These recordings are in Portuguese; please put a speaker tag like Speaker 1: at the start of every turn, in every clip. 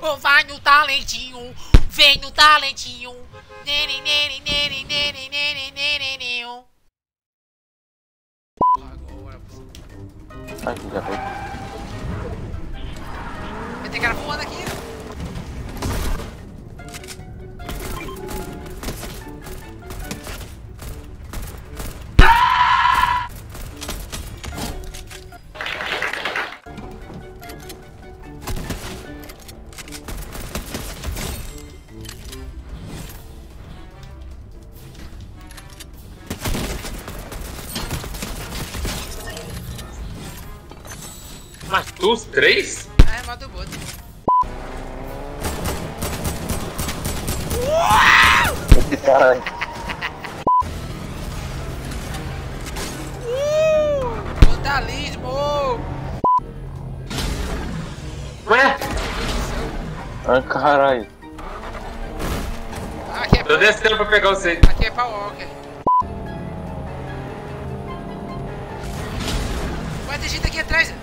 Speaker 1: Oh, vai no talentinho, vem no talentinho. Nene, nene, nene, nene, nene. Agora você.
Speaker 2: Aqui já foi.
Speaker 1: Vai ter cara voando aqui.
Speaker 3: Matou os três?
Speaker 1: Ah, mata o boto.
Speaker 2: Caralho.
Speaker 1: Vandalismo!
Speaker 3: Ué?
Speaker 2: Ai, caralho.
Speaker 1: Aqui é
Speaker 3: Tô descendo pra pegar você.
Speaker 1: aqui é pra Walker. Vai ter gente aqui atrás.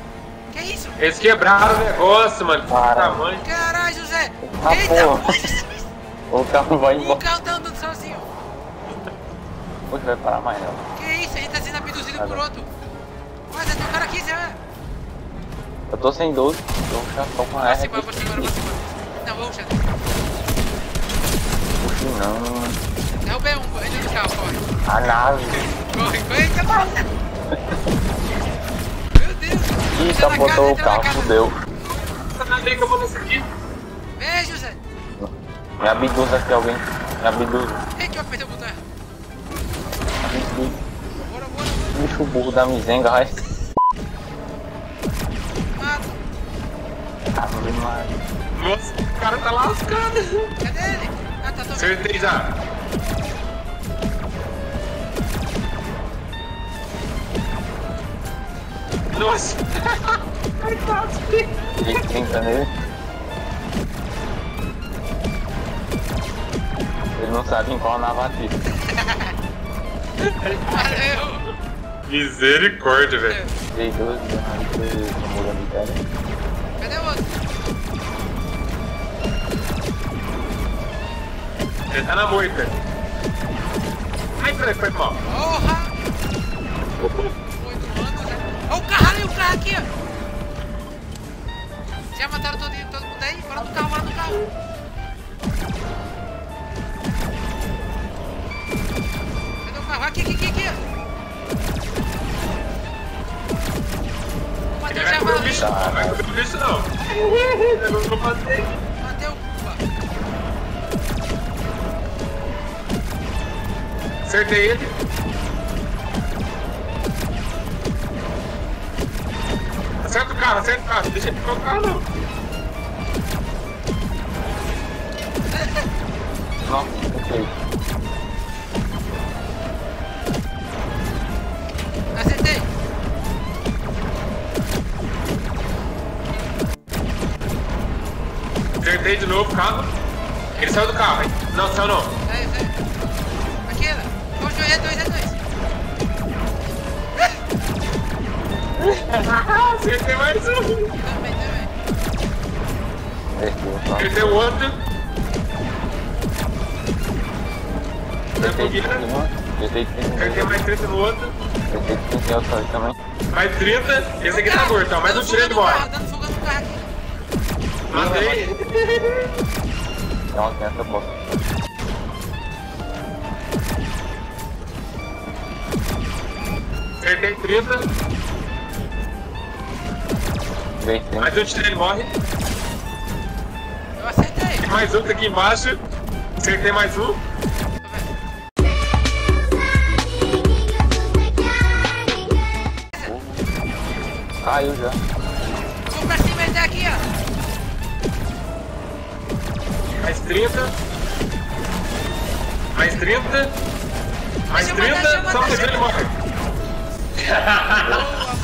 Speaker 1: Que isso?
Speaker 3: Eles quebraram o negócio, mano. Que
Speaker 2: Para.
Speaker 3: tamanho.
Speaker 1: Caralho, José!
Speaker 2: Ah,
Speaker 1: Eita!
Speaker 2: porra. O carro vai
Speaker 1: O
Speaker 2: embora.
Speaker 1: carro tá andando sozinho.
Speaker 2: Hoje vai parar mais não.
Speaker 1: Que isso? A gente tá sendo abduzido
Speaker 2: Ah,
Speaker 1: por outro. Olha, tem um cara aqui, Zé.
Speaker 2: Eu tô sem 12. Tô já tô com a R
Speaker 1: cima,
Speaker 2: aqui.
Speaker 1: bora cima, bora cima. Não, vamos, Xandro.
Speaker 2: Puxa, não.
Speaker 1: Derrubei um, entra no carro, corre.
Speaker 2: A nave.
Speaker 1: Corre, corre. Meu Deus.
Speaker 2: Ih, capotou o carro, fudeu.
Speaker 3: Tá lei que eu vou nesse aqui.
Speaker 1: Vem, José.
Speaker 2: Me abduz aqui alguém. Me abduz.
Speaker 1: Ei, que eu apertei o botão errado.
Speaker 2: Abduz.
Speaker 1: Bora, bora, bora.
Speaker 2: Bicho burro da mizenga, vai.
Speaker 1: Mata.
Speaker 2: Ave Maria.
Speaker 3: Nossa, o cara tá lascado.
Speaker 1: Cadê ele? Ah, tá, tô.
Speaker 3: Acertei já. Nossa.
Speaker 2: Ele trinta nele. Ele não sabe em qual nave atira.
Speaker 1: Valeu.
Speaker 3: Misericórdia, velho.
Speaker 2: Dei 12, aí foi mudando de ideia.
Speaker 1: Cadê o outro?
Speaker 3: Ele tá na moita. Ai, peraí, foi mal.
Speaker 1: Porra!
Speaker 3: Ele
Speaker 1: o
Speaker 3: vai comer o bicho,
Speaker 1: javali.
Speaker 3: não. Vai comer o bicho, não. Eu não vou fazer.
Speaker 1: O Cuba.
Speaker 3: Acertei ele. Acerta o carro, acerta o carro. Deixa ele ficar o carro, não.
Speaker 2: Nossa, ok.
Speaker 1: Acertei
Speaker 3: de novo o carro. Ele saiu do carro, hein? Não, saiu não.
Speaker 1: Aqui, ó. Hoje é dois, é dois.
Speaker 3: Acertei mais um.
Speaker 1: Também, também.
Speaker 2: Acertei,
Speaker 3: o outro.
Speaker 2: Acertei
Speaker 3: Acertei
Speaker 2: de 30 no Acertei de 30
Speaker 3: Acertei
Speaker 2: no
Speaker 3: mais 30 no outro.
Speaker 2: Acertei de 30 em outro ali também.
Speaker 3: Mais 30. Esse aqui tá morto, ó. Mais um morre.
Speaker 1: carro, Dando fuga no carro aqui.
Speaker 3: Matei.
Speaker 2: Tem uma criança boa.
Speaker 3: Acertei 30.
Speaker 2: Dei 30.
Speaker 3: Mais um tiro ele morre.
Speaker 1: Eu acertei.
Speaker 3: E mais outro aqui embaixo. Acertei mais um.
Speaker 2: Caiu já.
Speaker 3: Mais 30. Mais 30. Mais
Speaker 1: Deixa eu matar,
Speaker 3: 30.
Speaker 1: deixa eu
Speaker 3: Só
Speaker 1: deixa
Speaker 3: ele
Speaker 1: eu
Speaker 3: morre.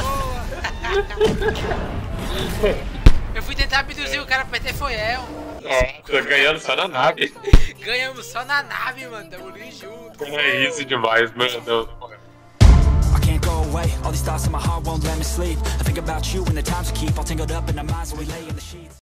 Speaker 1: Boa, boa. Eu fui tentar abduzir o cara pra meter foi el.
Speaker 3: Tô ganhando só na nave.
Speaker 1: Ganhamos só na nave, mano. Tamo ali junto.
Speaker 3: É isso demais, mano. Não, não.
Speaker 4: I can't go away. All these thoughts in my heart won't let me sleep. I think about you and the times we keep all tangled up in our minds when we lay in the sheets.